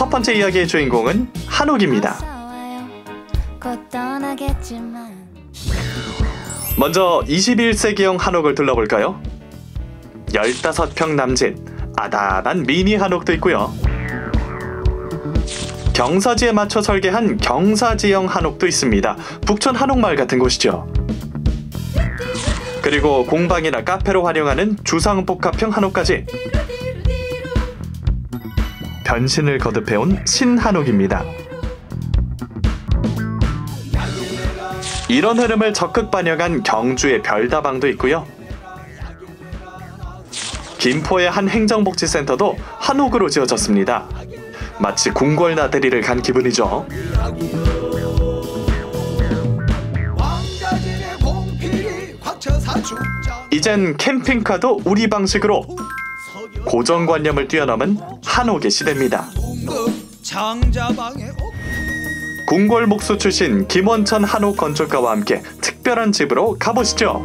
첫 번째 이야기의 주인공은 한옥입니다. 먼저 21세기형 한옥을 둘러볼까요? 15평 남짓 아담한 미니 한옥도 있고요. 경사지에 맞춰 설계한 경사지형 한옥도 있습니다. 북촌 한옥마을 같은 곳이죠. 그리고 공방이나 카페로 활용하는 주상복합형 한옥까지 변신을 거듭해온 신한옥입니다. 이런 흐름을 적극 반영한 경주의 별다방도 있고요. 김포의 한 행정복지센터도 한옥으로 지어졌습니다. 마치 궁궐 나들이를 간 기분이죠. 이젠 캠핑카도 우리 방식으로 고정관념을 뛰어넘은 한옥의 시대입니다. 동급 장자방의 옥 궁궐 목수 출신 김원천 한옥 건축가와 함께 특별한 집으로 가보시죠.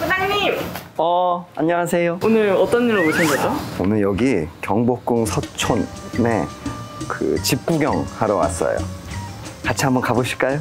부장님 어, 안녕하세요. 오늘 어떤 일로 오신 거죠? 오늘 여기 경복궁 서촌에 그 집 구경 하러 왔어요. 같이 한번 가보실까요?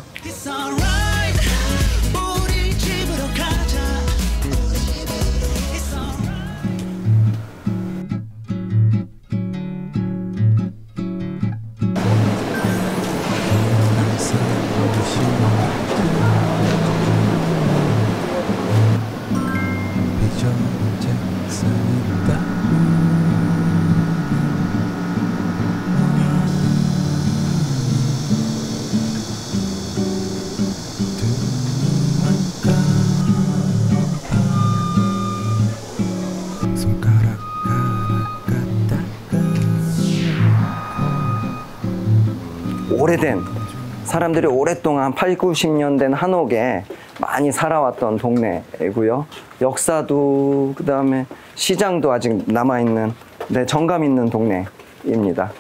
오래된 사람들이 오랫동안 8, 90년 된 한옥에 많이 살아왔던 동네이고요. 역사도 그다음에 시장도 아직 남아 있는 네, 정감 있는 동네입니다.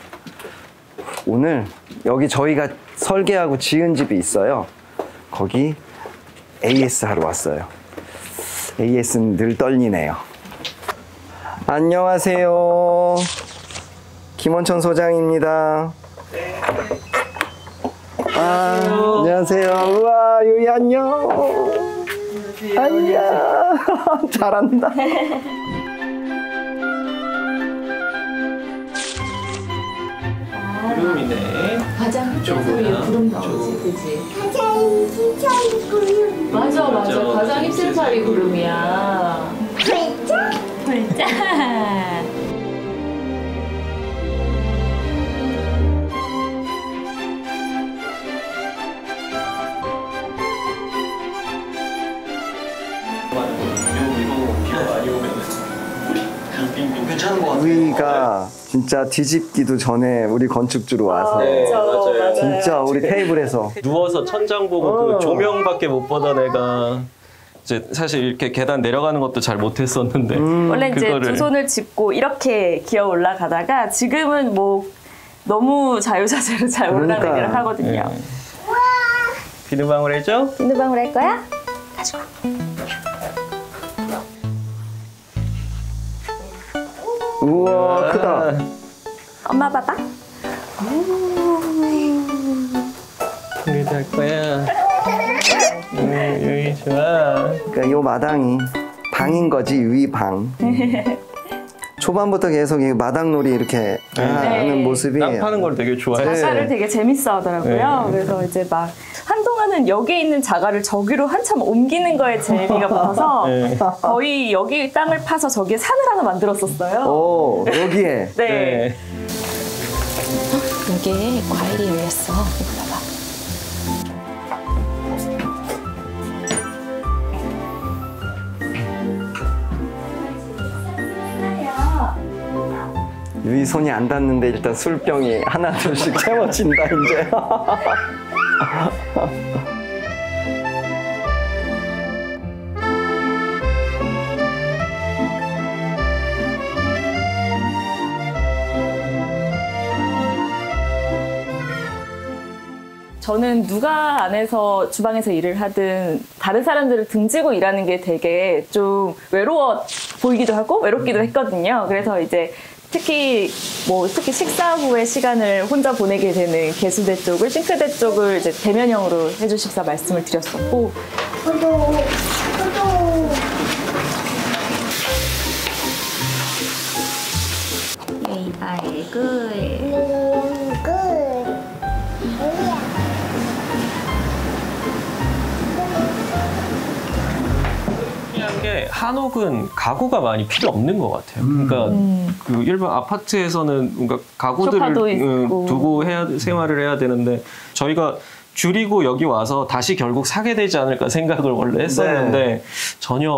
오늘 여기 저희가 설계하고 지은 집이 있어요. 거기 AS 하러 왔어요. AS는 늘 떨리네요. 안녕하세요. 김원천 소장입니다. 아, 안녕하세요. 우와, 유이 안녕. 안녕. 잘한다. 가장 힙센 사이에 구름 나오지, 그지? 가장 사이 구름. 맞아, 맞아. 가장 힙센 사이 구름이야. 글자? 글자. 우리가 진짜 뒤집기도 전에 우리 건축주로 와서 네, 맞아요. 진짜 우리 테이블에서 누워서 천장 보고 어. 그 조명밖에 못 보던 애가 이제 사실 이렇게 계단 내려가는 것도 잘 못했었는데 음. 원래 이제 그거를- 두 손을 짚고 이렇게 기어 올라가다가 지금은 뭐 너무 자유자재로 잘 올라가기를 그러니까요. 하거든요. 네. 비누방울 해줘? 비누방울 할 거야? 가지고. 우와 크다. 엄마 봐봐. 우리도 할 거야. 음, 여기 좋아. 그러니까 요 마당이 방인 거지 유이 방. 초반부터 계속 이 마당놀이 이렇게 하는 모습이 땅 파는 걸 되게 좋아해. 자가를 되게 재밌어 하더라고요. 네. 그래서 이제 막 한동안은 여기 있는 자가를 저기로 한참 옮기는 거에 재미가 붙어서 네. 거의 여기 땅을 파서 저기에 산을 하나 만들었었어요. 오 여기에 네. 네. 여기에 과일이 열렸어. 유이 손이 안 닿는데 일단 술병이 하나 둘씩 채워진다 이제. 저는 누가 안에서 주방에서 일을 하든 다른 사람들을 등지고 일하는 게 되게 좀 외로워 보이기도 하고 외롭기도 했거든요. 그래서 이제 특히 뭐 특히 식사 후에 시간을 혼자 보내게 되는 개수대 쪽을 싱크대 쪽을 이제 대면형으로 해주십사 말씀을 드렸었고. 구독 구독 음, 한옥은 가구가 많이 필요 없는 것 같아요. 그러니까 그 일반 아파트에서는 뭔가 가구들을 어, 있고. 두고 해야 생활을 해야 되는데 저희가 줄이고 여기 와서 다시 결국 사게 되지 않을까 생각을 원래 했었는데 전혀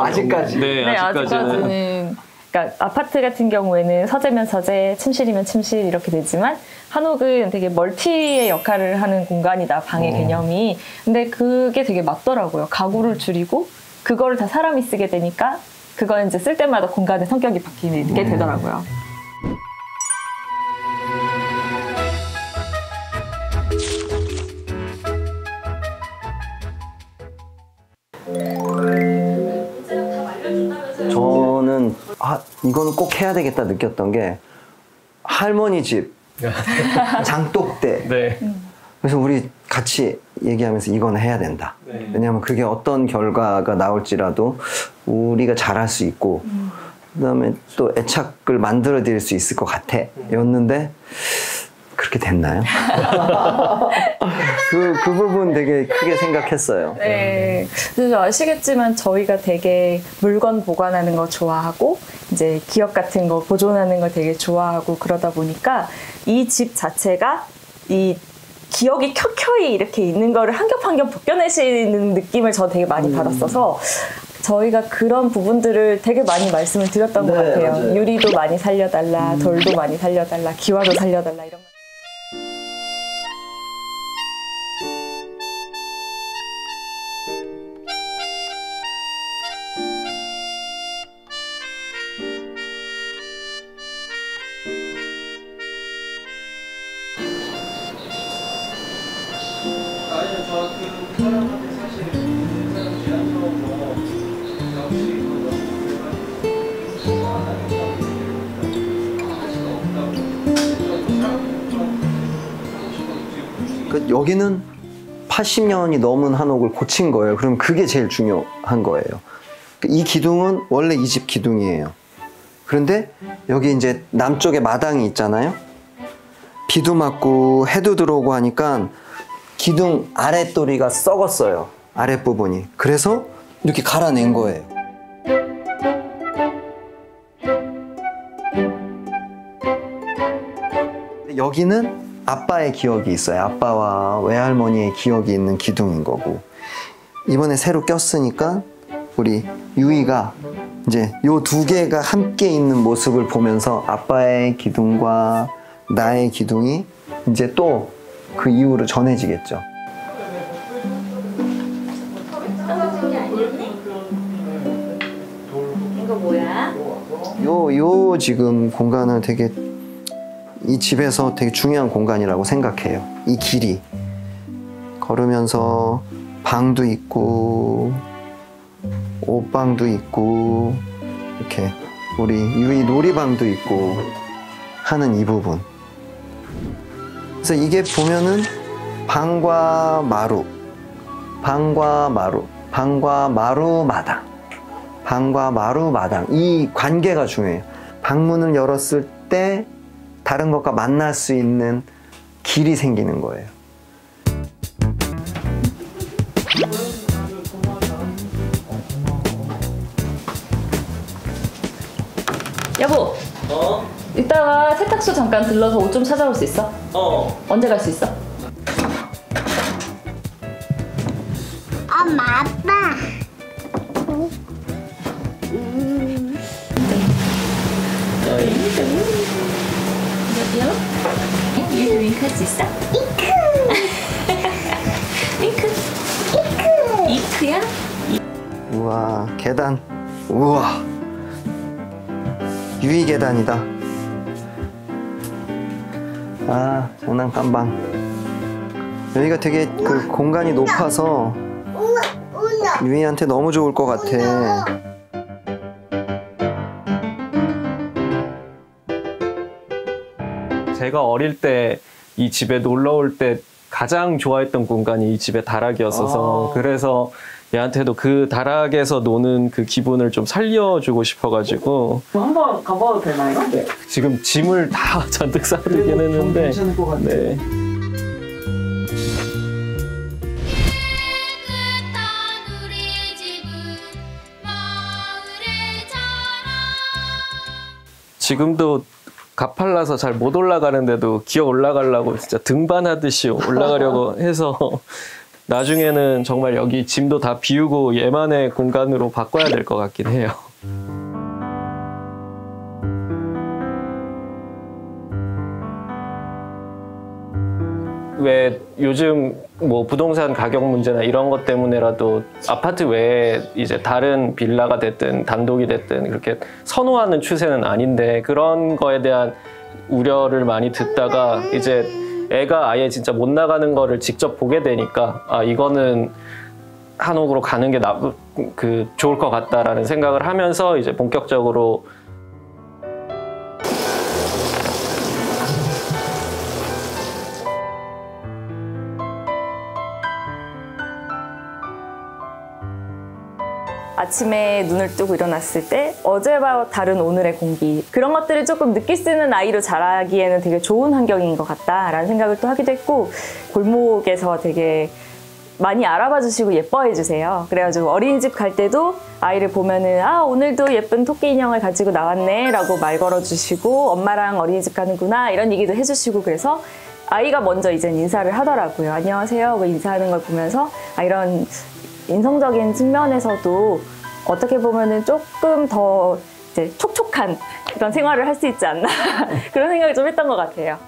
아직까지. 네, 네, 아직까지는 아직까지는 그러니까 아파트 같은 경우에는 서재면 서재, 침실이면 침실 이렇게 되지만 한옥은 되게 멀티의 역할을 하는 공간이다 방의 개념이. 근데 그게 되게 맞더라고요. 가구를 줄이고 그거를 다 사람이 쓰게 되니까 그건 이제 쓸 때마다 공간의 성격이 바뀌게 되더라고요. 저는 아 이거는 꼭 해야 되겠다 느꼈던 게 할머니 집 장독대 네. 그래서 우리 같이 얘기하면서 이건 해야 된다. 네. 왜냐하면 그게 어떤 결과가 나올지라도 우리가 잘할 수 있고 그다음에 또 애착을 만들어 드릴 수 있을 것 같아. 였는데 그렇게 됐나요? 그, 그 부분 되게 크게 생각했어요. 네. 그래서 아시겠지만 저희가 되게 물건 보관하는 거 좋아하고 이제 기억 같은 거 보존하는 거 되게 좋아하고 그러다 보니까 이 집 자체가 이 기억이 켜켜이 이렇게 있는 거를 한 겹 한 겹 벗겨내시는 느낌을 저 되게 많이 받았어서 저희가 그런 부분들을 되게 많이 말씀을 드렸던 것 네, 같아요. 맞아요. 유리도 많이 살려달라, 돌도 많이 살려달라, 기와도 살려달라 이런. 그 여기는 80년이 넘은 한옥을 고친 거예요. 그럼 그게 제일 중요한 거예요. 이 기둥은 원래 이 집 기둥이에요. 그런데 여기 이제 남쪽에 마당이 있잖아요. 비도 맞고 해도 들어오고 하니까 기둥 아랫도리가 썩었어요. 아랫부분이. 그래서 이렇게 갈아낸 거예요. 여기는 아빠의 기억이 있어요. 아빠와 외할머니의 기억이 있는 기둥인 거고. 이번에 새로 꼈으니까 우리 유이가 이제 요 두 개가 함께 있는 모습을 보면서 아빠의 기둥과 나의 기둥이 이제 또 그 이후로 전해지겠죠. 이거 뭐야? 요, 요 지금 공간은 되게 이 집에서 되게 중요한 공간이라고 생각해요. 이 길이. 걸으면서 방도 있고, 옷방도 있고, 이렇게 우리 유이 놀이방도 있고 하는 이 부분. 그래서 이게 보면은 방과 마루, 방과 마루, 방과 마루 마당. 방과 마루 마당 이 관계가 중요해요. 방문을 열었을 때 다른 것과 만날 수 있는 길이 생기는 거예요. 여보. 이따가 세탁소 잠깐 들러서 옷 좀 찾아올 수 있어? 어. 언제 갈 수 있어? 유유 윙크 할수 있어? 윙크. 이크야? 우와 계단 우와 유이 계단이다. 아 장난감 방 여기가 되게 그 공간이 높아서 유이한테 너무 좋을 것 같아. 제가 어릴 때 이 집에 놀러 올 때 가장 좋아했던 공간이 이 집의 다락이었어서 그래서 얘한테도 그 다락에서 노는 그 기분을 좀 살려주고 싶어가지고 한번 가봐도 되나요? 네. 지금 짐을 다 잔뜩 싸두긴 했는데 괜찮을 것 같아요. 네. 지금도 가팔라서 잘 못 올라가는데도 기어 올라가려고 진짜 등반하듯이 올라가려고 해서 나중에는 정말 여기 짐도 다 비우고 얘만의 공간으로 바꿔야 될 것 같긴 해요. 왜 요즘 뭐 부동산 가격 문제나 이런 것 때문에라도 아파트 외에 이제 다른 빌라가 됐든 단독이 됐든 그렇게 선호하는 추세는 아닌데 그런 거에 대한 우려를 많이 듣다가 이제 애가 아예 진짜 못 나가는 거를 직접 보게 되니까 아 이거는 한옥으로 가는 게 나, 그 좋을 것 같다라는 생각을 하면서 이제 본격적으로 아침에 눈을 뜨고 일어났을 때 어제와 다른 오늘의 공기 그런 것들을 조금 느낄 수 있는 아이로 자라기에는 되게 좋은 환경인 것 같다라는 생각을 또 하기도 했고 골목에서 되게 많이 알아봐 주시고 예뻐해 주세요. 그래가지고 어린이집 갈 때도 아이를 보면은 아 오늘도 예쁜 토끼 인형을 가지고 나왔네 라고 말 걸어 주시고 엄마랑 어린이집 가는구나 이런 얘기도 해주시고 그래서 아이가 먼저 이제 인사를 하더라고요. 안녕하세요. 그 인사하는 걸 보면서 아 이런 인성적인 측면에서도 어떻게 보면은 조금 더 이제 촉촉한 그런 생활을 할 수 있지 않나 그런 생각을 좀 했던 것 같아요.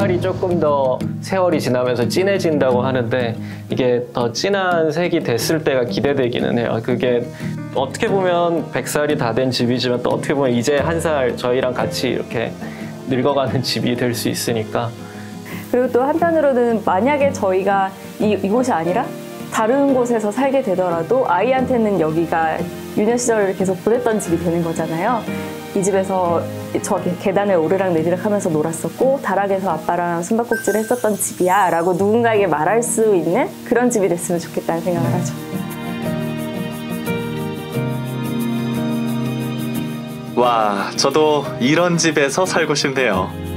색깔이 조금 더 세월이 지나면서 진해진다고 하는데 이게 더 진한 색이 됐을 때가 기대되기는 해요. 그게 어떻게 보면 100살이 다 된 집이지만 또 어떻게 보면 이제 한 살 저희랑 같이 이렇게 늙어가는 집이 될 수 있으니까 그리고 또 한편으로는 만약에 저희가 이, 이곳이 아니라 다른 곳에서 살게 되더라도 아이한테는 여기가 유년 시절을 계속 보냈던 집이 되는 거잖아요. 이 집에서 저 계단을 오르락 내리락 하면서 놀았었고 다락에서 아빠랑 숨바꼭질을 했었던 집이야 라고 누군가에게 말할 수 있는 그런 집이 됐으면 좋겠다는 생각을 하죠. 와, 저도 이런 집에서 살고 싶네요.